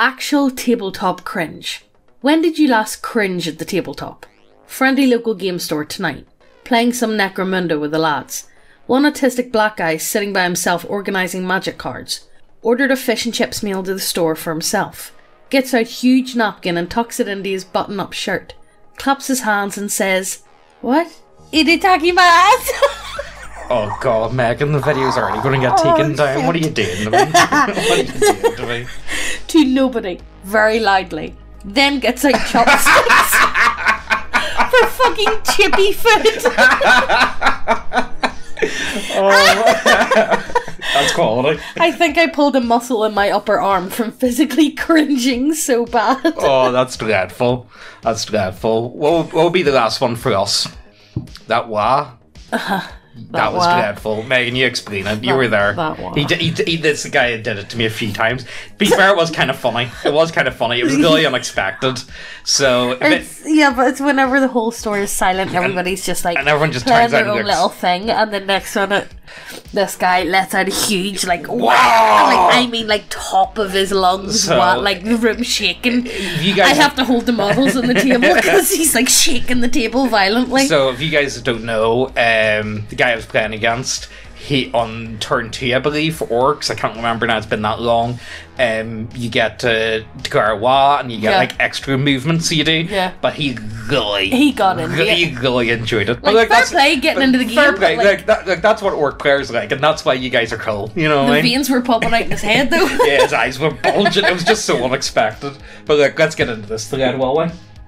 Actual tabletop cringe. When did you last cringe at the tabletop? Friendly local game store tonight. Playing some Necromunda with the lads. One autistic black guy sitting by himself organising magic cards. Ordered a fish and chips meal to the store for himself. Gets out huge napkin and tucks it into his button up shirt. Claps his hands and says, What? Itadakimasu! Oh god, Megan, the video's already going to get taken oh, down. What are you doing to me? what are you doing to me? to nobody, very loudly. Then gets out chopsticks for fucking chippy food. oh, That's quality. I think I pulled a muscle in my upper arm from physically cringing so bad. Oh, that's dreadful. That's dreadful. What will, what will be the last one for us? That wah? Uh-huh. That, was wah. dreadful. Megan, you explain it. You were there. that one. He, he, he, this guy did it to me a few times. To be fair, it was kind of funny. It was kind of funny. It was really unexpected. So, if it, yeah, but it's whenever the whole store is silent, everybody's just like and everyone just turns their own looks- little thing, and the next one, it, this guy lets out a huge like wow, like I mean like top of his lungs, So- what like the room shaking. you guys I have to hold the models on the table because he's like shaking the table violently. So, if you guys don't know, um, the guy I was playing against, he on turn two, I believe, for orcs. I can't remember now. It's been that long. Um, you get uh, Tagarawa and you get Yeah. like extra movement, so you do. Yeah. But he really, He got into really, it. really enjoyed it. But, Like, fair play getting into the Fair game, play. but, Like, like- that, like that's what orc players like, and that's why you guys are cool. You know what the I mean? veins were popping out in his head though. yeah, his eyes were bulging. It was just so unexpected. But like, let's get into this thread, will we?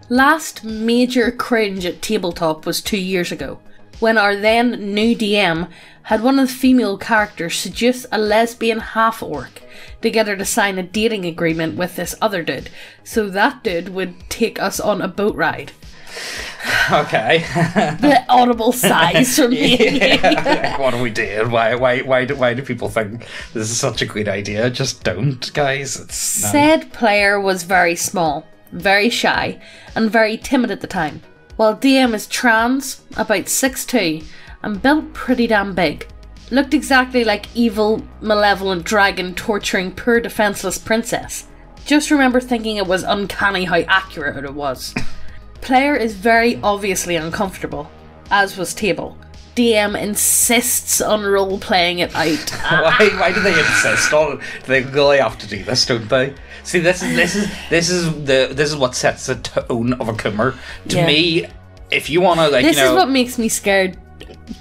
Last major cringe at tabletop was two years ago, when our then new DM had one of the female characters seduce a lesbian half orc to get her to sign a dating agreement with this other dude, so that dude would take us on a boat ride. Okay. The audible sighs from me. Yeah. what are we doing? Why, why, why do, why do people think this is such a great idea? Just don't, guys. It's no. Said player was very small, very shy, and very timid at the time, while DM is trans, about 6'2, and built pretty damn big. Looked exactly like evil, malevolent dragon torturing poor defenseless princess. Just remember thinking it was uncanny how accurate it was. Player is very obviously uncomfortable, as was Table. DM insists on role playing it out. why, why do they insist on it? They really have to do this, don't they? See, this is this is this is the this is what sets the tone of a Kummer. To Yeah. me, if you want to like, This you know, is what makes me scared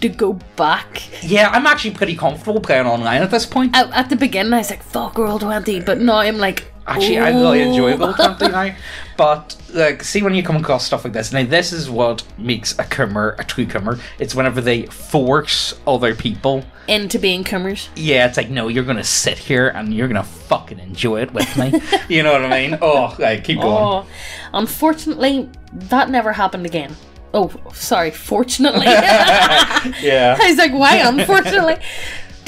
to go back. yeah, I'm actually pretty comfortable playing online at this point. At, at the beginning, I was like, fuck Roll 20, but now I'm like, Actually, I really enjoy "Ooh." Twenty now. But like, see when you come across stuff like this. Now, this is what makes a Kummer a true Kummer. It's whenever they force other people. into being cummers. Yeah, it's like no, you're gonna sit here and you're gonna fucking enjoy it with me. you know what I mean? Oh, like keep going. Oh, unfortunately, that never happened again. Oh, sorry, fortunately. Yeah. I was like, why unfortunately?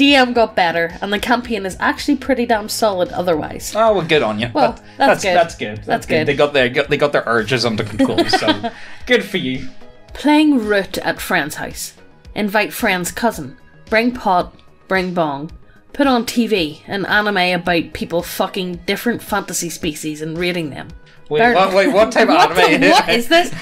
DM got better, and the campaign is actually pretty damn solid otherwise. Oh well, good on you. Well, That- that's good. That's good. That's good. They got their they got their urges under control. So good for you. Playing root at friend's house. Invite friend's cousin. Bring pot, bring bong. Put on TV, an anime about people fucking different fantasy species and raiding them. Wait, what, wait, what type What of anime? the- what is this?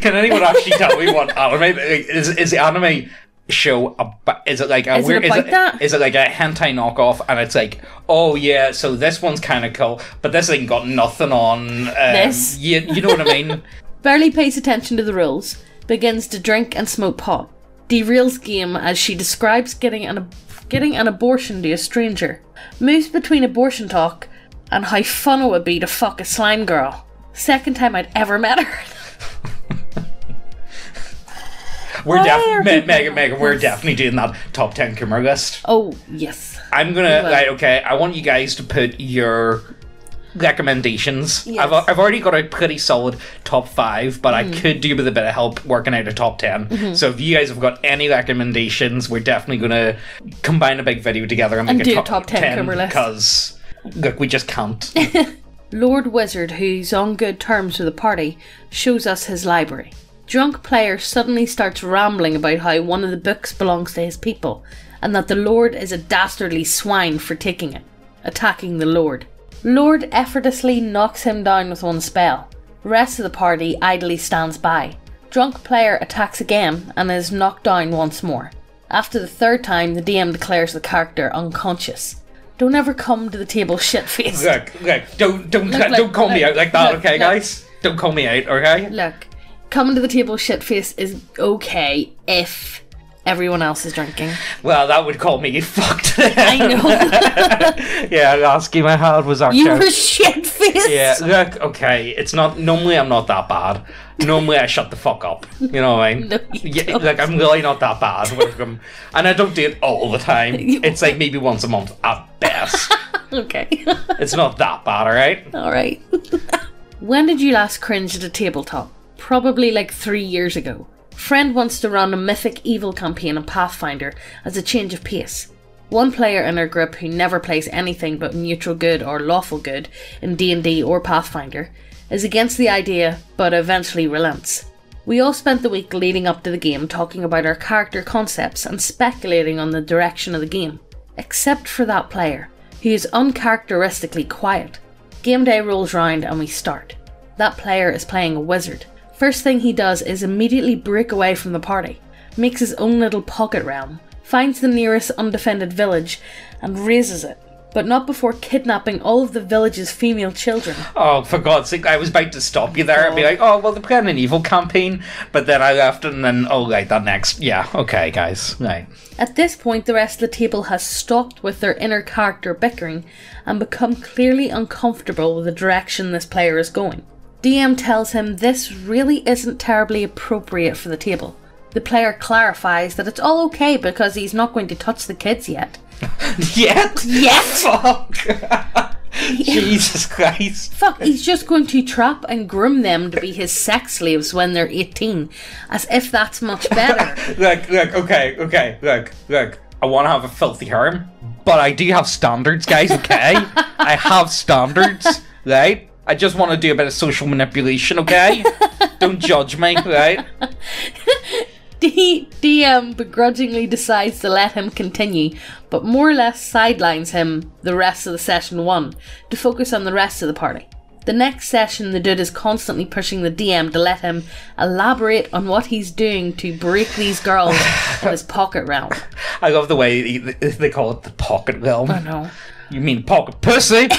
Can anyone actually tell me what anime is? Is the anime show about? Is it like a Is it weird? about is, it, that? is it like a hentai knockoff? And it's like, oh yeah, so this one's kind of cool, but this ain't got nothing on um, This? You, you know what I mean? Barely pays attention to the rules. Begins to drink and smoke pot. Derails game as she describes getting an getting an abortion to a stranger. Moves between abortion talk and how fun it would be to fuck a slime girl. Second time I'd ever met her. We're definitely Megan, Megan. We're definitely doing that top ten Kummer list. Oh yes. I'm gonna right. Okay, I want you guys to put your recommendations. Yes. I've, I've already got a pretty solid top five, but Mm-hmm. I could do with a bit of help working out a top 10 So if you guys have got any recommendations, we're definitely gonna combine a big video together and, And make do a top, top 10 Kummer list. Because look, we just can't. Lord Wizard, who's on good terms with the party, shows us his library. Drunk player suddenly starts rambling about how one of the books belongs to his people, and that the Lord is a dastardly swine for taking it, attacking the Lord. Lord effortlessly knocks him down with one spell. Rest of the party idly stands by. Drunk player attacks again and is knocked down once more. After the third time, the DM declares the character unconscious. Don't ever come to the table shit faced. Look, look, don't don't Look, don't look, call me out like that, okay, guys? Don't call me out, okay? Look, coming to the table shit faced is okay if everyone else is drinking. Well, that would call me fucked. I know. yeah, last game I had was actually. you were shit faced. Yeah, look, okay, it's not. Normally, I'm not that bad. Normally, I shut the fuck up. You know what I mean? No, you yeah, don't. like I'm really not that bad. and I don't do it all the time. It's like maybe once a month at best. Okay. it's not that bad, alright? Alright. when did you last cringe at a tabletop? Probably like three years ago. Friend wants to run a mythic evil campaign in Pathfinder as a change of pace. One player in our group who never plays anything but neutral good or lawful good in D&D or Pathfinder is against the idea but eventually relents. We all spent the week leading up to the game talking about our character concepts and speculating on the direction of the game, except for that player, who is uncharacteristically quiet. Game day rolls round and we start. That player is playing a wizard. First thing he does is immediately break away from the party, makes his own little pocket realm, finds the nearest undefended village, and razes it. But not before kidnapping all of the village's female children. Oh, for God's sake, I was about to stop you there and be oh. like, oh, well, they're playing an evil campaign, but then I left and then, oh, right, that next. Yeah, okay, guys. Right. At this point, the rest of the table has stopped with their inner character bickering and become clearly uncomfortable with the direction this player is going. DM tells him this really isn't terribly appropriate for the table. The player clarifies that it's all okay because he's not going to touch the kids yet. Yet? Yet? Fuck. Jesus Christ. Fuck, he's just going to trap and groom them to be his sex slaves when they're 18, as if that's much better. Look, look, okay, okay, look, look. I want to have a filthy harem, but I do have standards, guys, okay? I have standards, right? I just want to do a bit of social manipulation, okay? Don't judge me, right? D- DM begrudgingly decides to let him continue, but more or less sidelines him the rest of the session one to focus on the rest of the party. The next session, the dude is constantly pushing the DM to let him elaborate on what he's doing to break these girls in his pocket realm. I love the way they they call it the pocket realm. I know. You mean pocket pussy?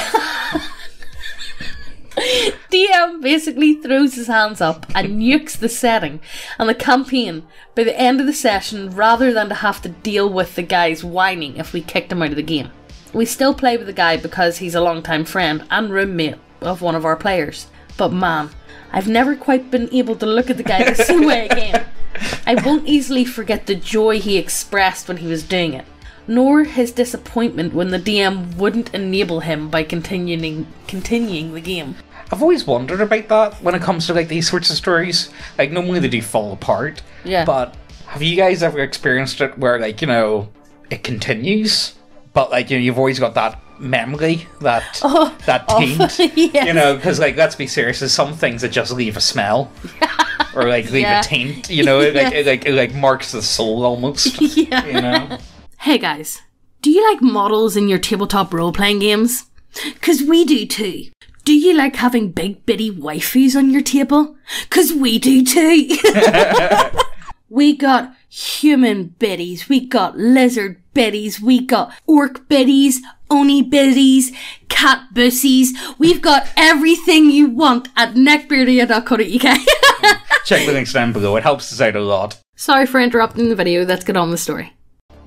DM basically throws his hands up and nukes the setting and the campaign by the end of the session rather than to have to deal with the guys whining if we kicked him out of the game. We still play with the guy because he's a longtime friend and roommate of one of our players. But man, I've never quite been able to look at the guy the same way again. I won't easily forget the joy he expressed when he was doing it, nor his disappointment when the DM wouldn't enable him by continuing continuing the game. I've always wondered about that when it comes to like these sorts of stories. Like normally they do fall apart. Yeah. But have you guys ever experienced it where like, you know, it continues? But like, you know, you've always got that memory, that Oh, that oh, taint. yes. You know, because like let's be serious, there's some things that just leave a smell. or like leave Yeah. a taint, you know, it, like it, like it like marks the soul almost. Yeah. You know? Hey guys, do you like models in your tabletop role playing games? Cause we do too. Do you like having big bitty waifus on your table? Cause we do too. we got human biddies, we got lizard biddies, we got orc biddies, oni biddies, cat bussies. We've got everything you want at neckbeardia.co.uk. Check the links down below. It helps us out a lot. Sorry for interrupting the video, let's get on with the story.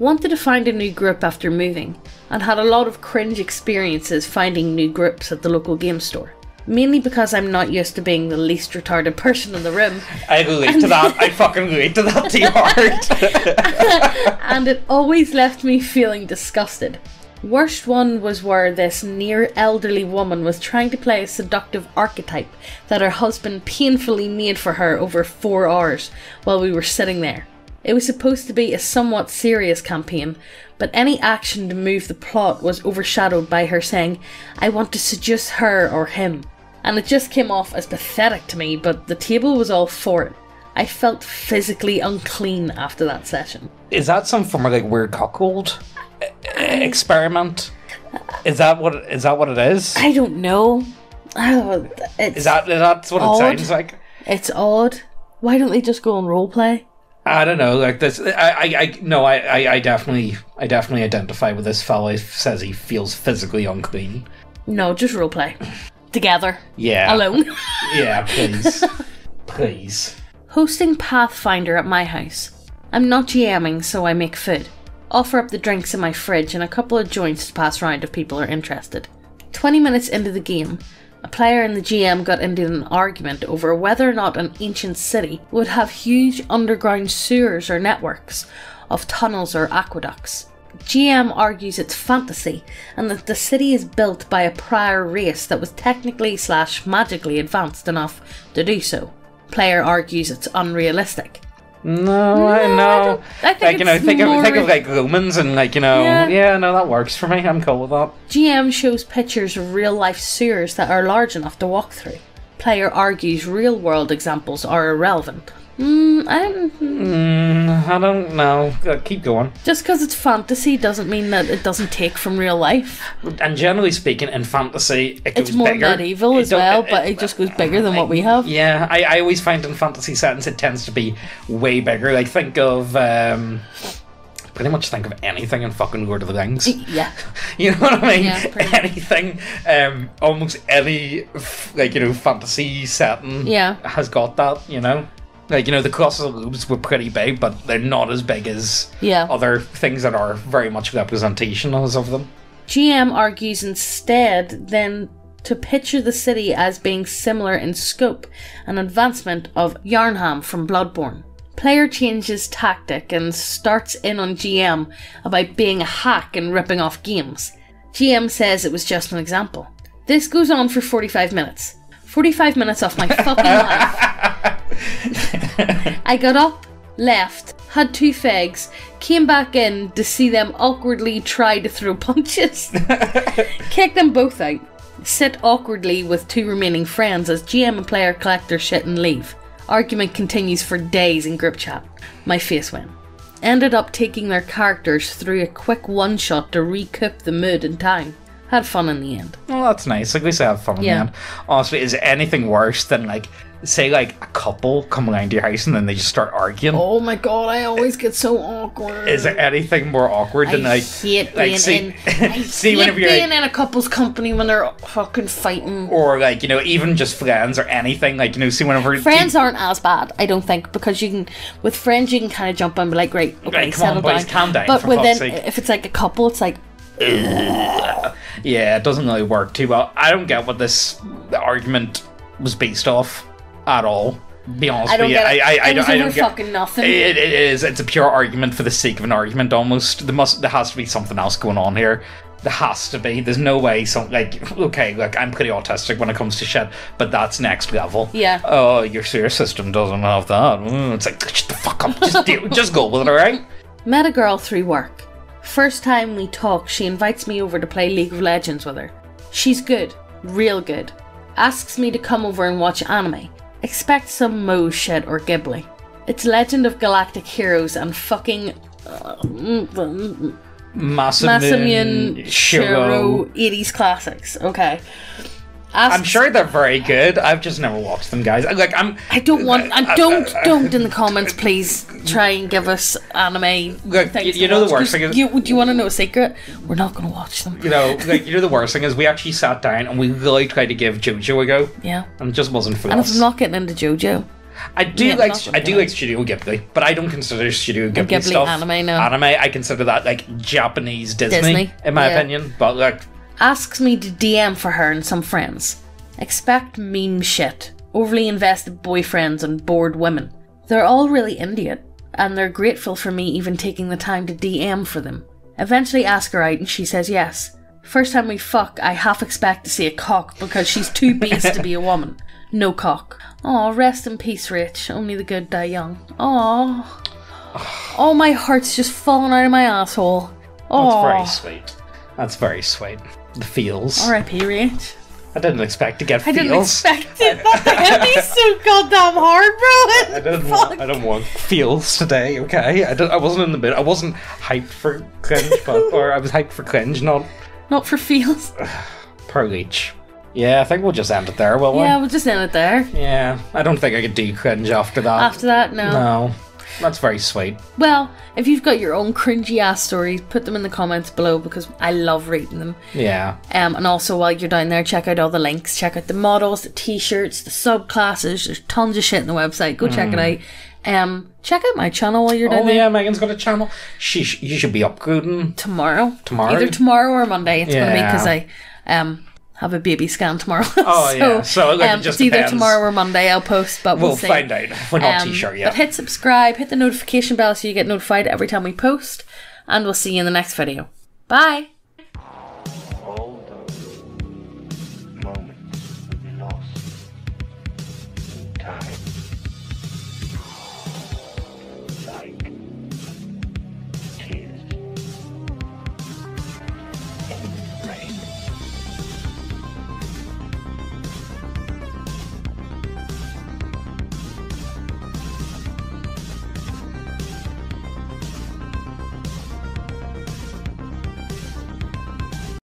Wanted to find a new group after moving, and had a lot of cringe experiences finding new groups at the local game store. Mainly because I'm not used to being the least retarded person in the room, I relate to that. I fucking relate to that too hard. and it always left me feeling disgusted. Worst one was where this near elderly woman was trying to play a seductive archetype that her husband painfully made for her over four hours while we were sitting there. It was supposed to be a somewhat serious campaign, but any action to move the plot was overshadowed by her saying, I want to seduce her or him. And it just came off as pathetic to me, but the table was all for it. I felt physically unclean after that session. Is that some form of like weird cuckold experiment? Is that what is that what it is? I don't know. Oh, it's, Is that that's what Odd. it sounds like? it's odd. Why don't they just go and roleplay? I don't know. Like this, I, I, I no, I, I, I definitely, I definitely identify with this fellow. He says he feels physically unclean. No, just roleplay. Together. Yeah, Alone. Yeah, please, please. Hosting Pathfinder at my house. I'm not GMing, so I make food. Offer up the drinks in my fridge and a couple of joints to pass round if people are interested. 20 minutes into the game, a player and the GM got into an argument over whether or not an ancient city would have huge underground sewers or networks of tunnels or aqueducts. GM argues it's fantasy and that the city is built by a prior race that was technically slash magically advanced enough to do so. Player argues it's unrealistic. No, I I know. don't- I think like you know, think of think of like Romans and like you know, Yeah. yeah. no, that works for me. I'm cool with that. GM shows pictures of real life sewers that are large enough to walk through. Player argues real world examples are irrelevant. Mm, I don't, Mm, I don't know. Uh, Keep going. just because it's fantasy doesn't mean that it doesn't take from real life. And generally speaking, in fantasy, it goes It's more bigger. medieval It as well, it- but it- just goes bigger than what we have. Yeah, I, I always find in fantasy settings it tends to be way bigger. Like think of um pretty much think of anything in fucking Lord of the Rings. Yeah. You know what I mean? Yeah, anything, um, almost any like you know fantasy setting Yeah. has got that. You know, like you know the Colossus Loops were pretty big, but they're not as big as Yeah. other things that are very much representations of them. GM argues instead then to picture the city as being similar in scope, an advancement of Yharnam from Bloodborne. Player changes tactic and starts in on GM about being a hack and ripping off games. GM says it was just an example. This goes on for 45 minutes. 45 minutes off my fucking life. I got up, left, had two fags, came back in to see them awkwardly try to throw punches, kick them both out, sit awkwardly with two remaining friends as GM and player collect their shit and leave. Argument continues for days in group chat. My face went. Ended up taking their characters through a quick one shot to recoup the mood and time. Had fun in the end. Well, that's nice. At least I have fun in Yeah. the end. Honestly, is anything worse than like say like a couple come around to your house and then they just start arguing? Oh my god, I always get so awkward. Is there anything more awkward I than like hate like, being see- in. I see hate being like- in a couple's company when they're fucking fighting. or like you know even just friends or anything like you know see whenever Friends aren't as bad, I don't think, because you can with friends you can kind of jump in and be like, great okay, on, settle boys, down. calm down, But within, if it's like a couple, it's like, yeah it doesn't really work too well. I don't get what this argument was based off at all. Be honest I don't with you, get it. I, I, I, it don't, I don't get. fucking nothing. It, it is. It's a pure argument for the sake of an argument. Almost. There must. There has to be something else going on here. There has to be. There's no way. Some like okay, look, I'm pretty autistic when it comes to shit, but that's next level. Yeah. Oh, your sewer system doesn't have that. Mm, it's like shut the fuck up. Just deal, just go with it, alright? Met a girl through work. First time we talk, she invites me over to play League of Legends with her. She's good, real good. Asks me to come over and watch anime. Expect some Moe shit or Ghibli. It's Legend of Galactic Heroes and fucking uh, Masamune Masamune Shirow 80s classics. Okay. Asks, I'm sure they're very good. I've just never watched them, guys. Like I'm. I don't want. And uh, don't uh, uh, don't in the comments, please try and give us anime. Look, you- you know the worst thing is- You, do you want to know a secret? We're not going to watch them. You know, like you know, the worst thing is we actually sat down and we really tried to give JoJo a go, Yeah. and it just wasn't for And if. I'm not getting into JoJo, I do Yeah, like I do like Studio Ghibli, but I don't consider Studio Ghibli, Ghibli stuff anime, no. Anime, I consider that like Japanese Disney, Disney, in my yeah. opinion. But like, asks me to DM for her and some friends. Expect meme shit, overly invested boyfriends and bored women. They're all really it, and they're grateful for me even taking the time to DM for them. Eventually ask her out and she says yes. First time we fuck, I half expect to see a cock because she's too base to be a woman. No cock. Aw, rest in peace, Rich. Only the good die young. Aw. Oh, my heart's just falling out of my asshole. that's Aw. very sweet. That's very sweet. The feels. R.I.P. Rich. I didn't expect to get feels. I feels. didn't expect it. That to hit me so goddamn hard, bro. I didn't want. I don't want feels today. Okay, I, I wasn't in the mood. I wasn't hyped for cringe, but or I was hyped for cringe, not not for feels. Per leech. Yeah, I think we'll just end it there, will we? yeah, we'll just end it there. Yeah, I don't think I could do cringe after that. After that, no. no, that's very sweet. Well, if you've got your own cringy ass stories, put them in the comments below because I love reading them. Yeah, Um, and also while you're down there, check out all the links. Check out the models, the t-shirts, the subclasses. There's tons of shit on the website. Go check it out. Um, check out my channel while you're down oh there Oh yeah, Megan's got a channel. She, sh- you should be uploading. tomorrow. Tomorrow? either tomorrow or Monday. It's gonna be because I um have a baby scan tomorrow. Oh, yeah. So, it um, just it's either tomorrow or Monday. I'll post, but we'll, We'll find out. We're not Um, too sure But hit subscribe, hit the notification bell so you get notified every time we post, and we'll see you in the next video. Bye.